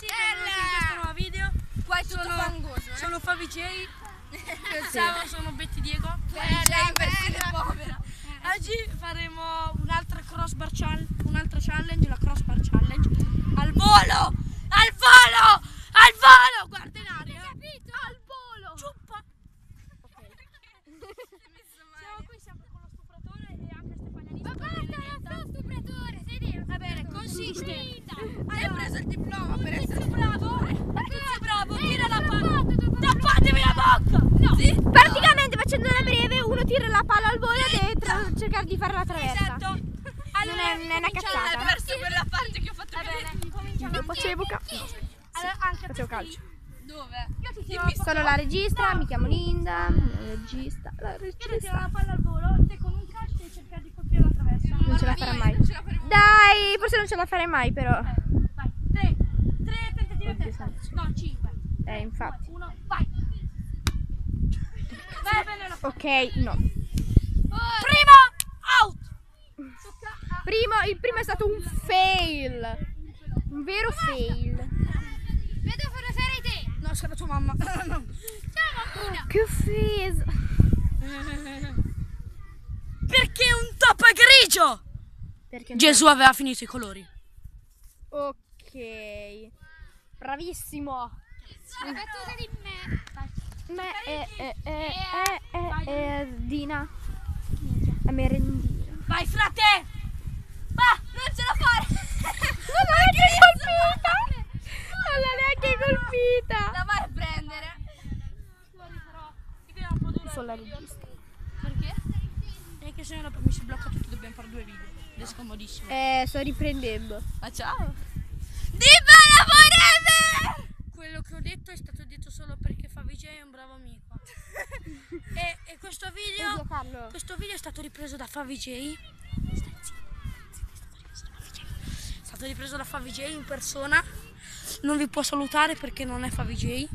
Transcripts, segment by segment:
ragazzi, benvenuti in questo nuovo video. Qua è tutto Sono, fangoso. eh. sono Fabi J. Ciao, sono Betty Diego. Bella, bella, povera. Oggi faremo un'altra crossbar challenge, un'altra challenge, la crossbar challenge. Al volo! Al volo! Al volo! Guarda in aria. Al volo! Ciuppa! Siamo qui sempre con lo stupratore e anche Stefania Nisi. Ma basta, è un stupratore, sei vero? Va bene, consiste. Hai preso il diploma per essere bravo! Tizio bravo, tira la palla! Tappatevi la bocca! No! Sì? Praticamente facendo una breve uno tira la palla al volo e tra- cercare di fare la traversa. Esatto! Allora, Non è- non è una cazzata. Hai perso quella parte che ho fatto bene, cominciamo. Io facevo ca- Allora, anche facevo calcio. Dove? Io ti tiro Sono la regista, mi chiamo Linda, la regista, la Io ti tiro regista. la palla al volo, te con un calcio devi cercare di colpire la traversa. Non ce la farà mai. Non Dai, forse non ce la farei mai però. Vai, tre, tre tentativi a testa. No, cinque. Eh, infatti. Uno, vai. Ok, no. Primo out. Primo, il primo è stato un fail. Un vero fail. Vedo fare serie te. No, sarà tua mamma. Ciao mammina. Che offesa. Perché un top è grigio? Perché Gesù aveva finito i colori. Ok. Bravissimo. La battuta di me. Ma è, è, è, è, è, è Dina. La merendina. Vai, frate. Va. Non ce la fare. Non l'ha neanche colpita. Non l'ha neanche colpita. La vai a prendere. Sono la regista. Perché? Che se no dopo mi si blocca tutto, dobbiamo fare due video. Ed è scomodissimo. Eh, sto riprendendo. Ma ciao. Di bella forever. Quello che ho detto è stato detto solo perché Favij è un bravo amico. e, e questo video Carlo. questo video è stato ripreso da Favij. È stato ripreso da Favij. Favij in persona. Non vi può salutare perché non è Favij.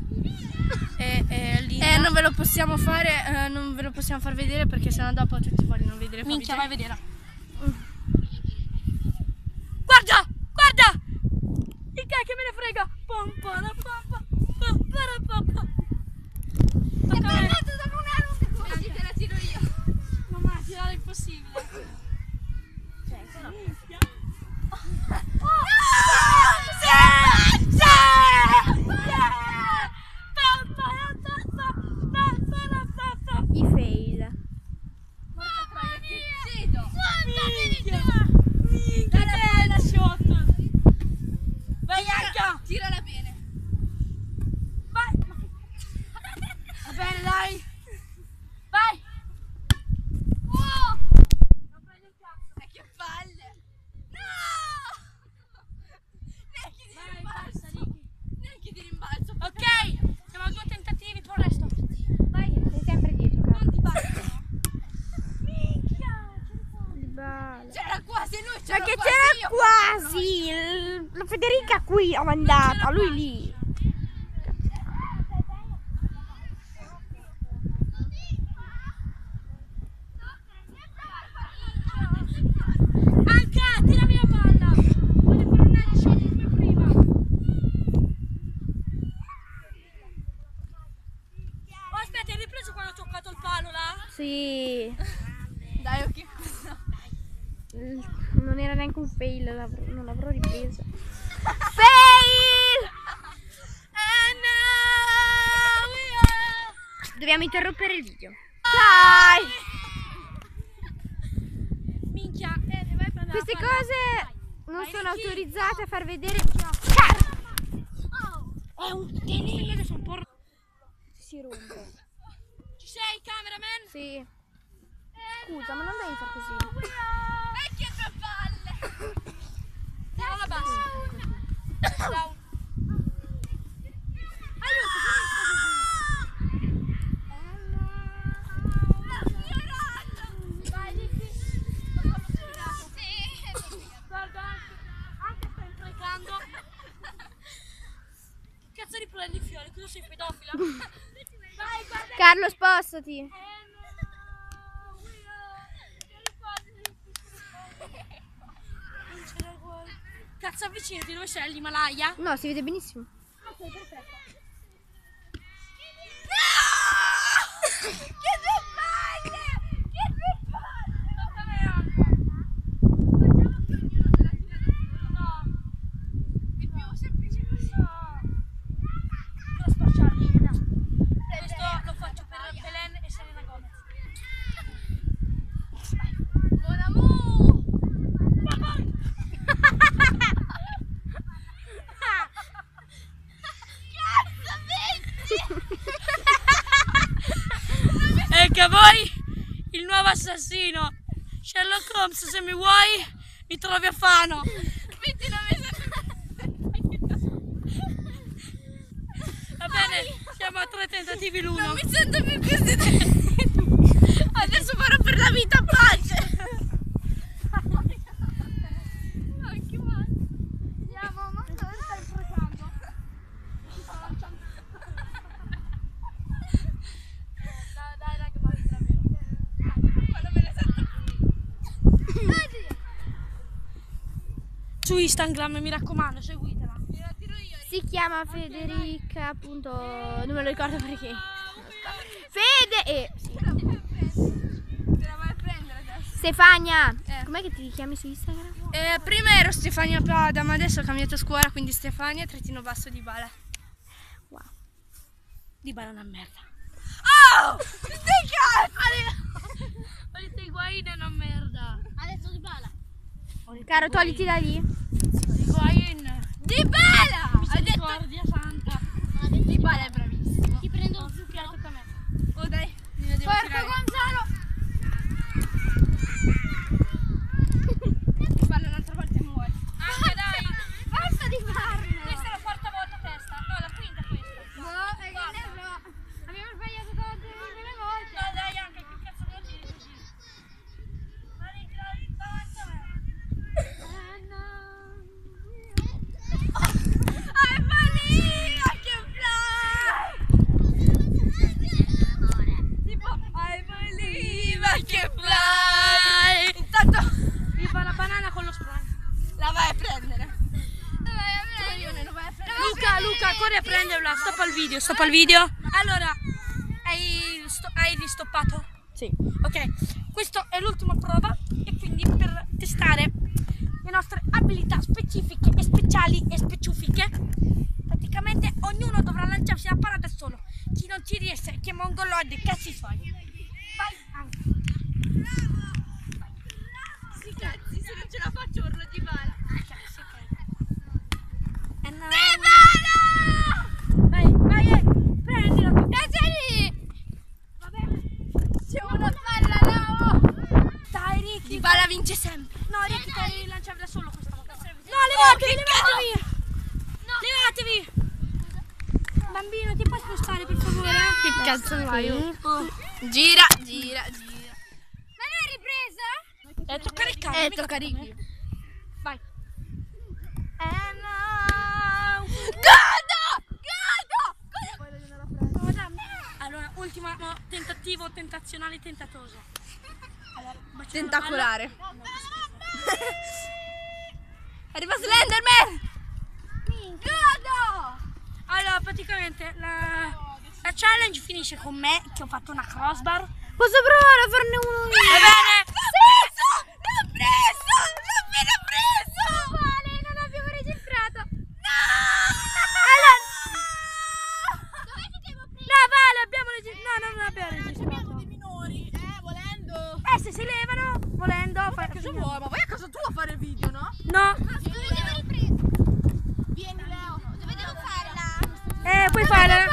Linda. Eh, non ve lo possiamo fare, eh, non ve lo possiamo far vedere perché sennò dopo tutti vogliono vedere Minchia, vai a Favij. vedere. Guarda, guarda! Il che me ne frega! Pom, para, pom, pom, pom, para, pom, pom. Tocca a me. Oggi te la tiro io. No, ma tirare è impossibile. I fail. Cedo. Minchia, bella shot! Vai, Bianca! Tirala bene. Vai! Va bene, dai! Vai! Oh. Ma che palle. No. Neanche di Vai, rimbalzo. basta, Ricky. Neanche di rimbalzo. Ok, siamo a due tentativi, poi il resto. Vai! Sei sempre dietro, Carlo. Non di balzo. Minchia! Di bala. C'era quasi lui. Ma C'era che quasi c'era io. quasi! Il- La Federica qui ha mandato, lui lì. Anca, tirami la palla! Voglio fare un headshot come prima. Oh, aspetta, hai ripreso quando ho toccato il palo là? Sì. Dai, oh. Il- Non era neanche un fail, non l'avrò ripreso. Fail! And now we are... Dobbiamo interrompere il video. Dai! Minchia, eh, vai a prendere Queste cose non Vai, sono Ricky. autorizzate a far vedere. È un cose sono un po'... Si rompe. Ci sei, cameraman? Sì. Scusa, ma non devi far così. E che due palle. Tira la bassa. Down. Aiuto, Vai, Ricky. Guarda, anche stai imprecando. Che cazzo riprendi i fiori? Cosa sei pedofila? Vai, guarda. Carlo, spostati. Non ce l'ho uguale. Cazzo avvicinati, dove sei? All'Himalaya? No, si vede benissimo. Ok, perfetto. Che due palle! Che due palle! Tocca a me anche. Facciamo che ognuno se la tira da solo. No, È più semplice così. no. Non spacciarli, no. Questo lo faccio per Belen e Serena Gomez. Mon amour! Cazzo, vedi? Ecco a voi il nuovo assassino. Sherlock Holmes, se mi vuoi, mi trovi a Fano. 29 Va bene, siamo a tre tentativi l'uno. Non mi sento più così. Adesso farò per la vita pace. No, che male. Andiamo, ma dove stai bruciando? Dai, dai, dai, che vai davvero. Quando me ne sento. Su Instagram, mi raccomando, seguitela. Si chiama Federica, appunto. Non me lo ricordo perché. Fede e. sì. Te la vai a prendere adesso. Stefania. Eh. Com'è che ti chiami su Instagram? Eh, prima ero Stefania Pada, ma adesso ho cambiato scuola, quindi Stefania trattino basso di bala. Wow. Di bala una merda. Oh! Che cazzo! Volete Higuain è una merda. Adesso di bala. Caro, togliti da lì. Di bala! Detto Misericordia santa. di bala è bravissimo. Ti prendo un zucchero, tocca a me. Oh dai, me ne devo Porco tirare. Gonzalo. Balla un'altra volta e muori. Anche dai. Basta di farlo. Questa è la quarta volta testa. No, la quinta questa. No, è che ne so. Abbiamo sbagliato tante mille volte. No, dai, anche che cazzo lo tiri così. Dai, dai, davanti a me. Ai Maria, che fly! Tipo, I believe I can fly! Intanto Viva la banana con lo spray. la vai a prendere. La vai a prendere. lo vai a prendere. Luca, Luca, corri a prenderla. Stoppa il video, stoppa il video. Allora, hai, sto- hai ristoppato? Sì. Ok, questa è l'ultima prova e quindi per testare le nostre abilità specifiche e speciali e specifiche, praticamente ognuno dovrà lanciarsi la palla da solo. Chi non ci riesce, che mongoloide, cazzi suoi. Vai, anche. Sti cazzi, se non ce la faccio urlo di bala. Cazzi, ok. E no- Di bala! Vai, vai, eh, prendilo. Dai, lì! C'è una palla là! oh! Dai, Ricky. Di bala vince sempre. No, Ricky, te la devi lanciare da solo questa volta. No, Oh, levatevi, che levatevi. Levatevi. Bambino, ti puoi spostare per favore? Che cazzo fai? Oh. Gira, gira, gira. Ma non è ripresa? Eh, tocca al cane. Eh, mica tocca a me. Ricky. Vai. Eh no. Godo! Godo! Allora, ultimo no, tentativo tentazionale tentatoso. Allora, Tentacolare. Arriva Slenderman! Godo! Allora, praticamente la, la challenge finisce con me che ho fatto una crossbar. Posso provare a farne uno io? Va bene? L'ho preso! L'ho preso! L'ho appena preso! Vale, non abbiamo registrato. Dov'è che devo prendere? No, vale, abbiamo registrato. No, no, non abbiamo registrato. dei minori, eh, volendo. Eh, se si levano, volendo, fai Cosa vuoi? Ma vai a fare video, no? No, Dove devo riprendere? Vieni Leo. Dove devo farla? eh, puoi fare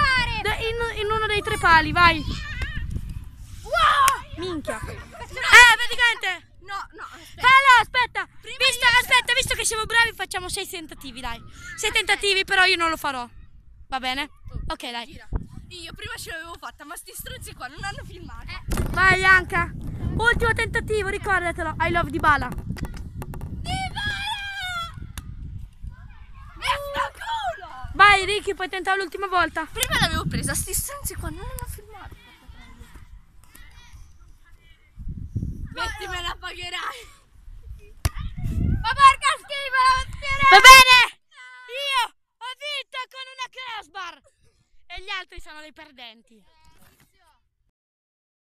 in, in uno dei tre pali, vai. Minchia. Eh, praticamente. No, no, aspetta. Allora, aspetta. Visto, aspetta, visto che siamo bravi, facciamo sei tentativi, dai. Sei tentativi, però io non lo farò. Va bene? Ok, dai. Gira. Io prima ce l'avevo fatta, ma sti stronzi qua non hanno filmato. Vai, Anca. Ultimo tentativo, ricordatelo. I love di bala. Di bala! E sto culo! Vai, Ricky, puoi tentare l'ultima volta. Prima l'avevo presa, sti stronzi qua non hanno filmato. Metti me la pagherai. porca schifo, la Va bene! Io ho vinto con una crossbar! E gli altri sono dei perdenti.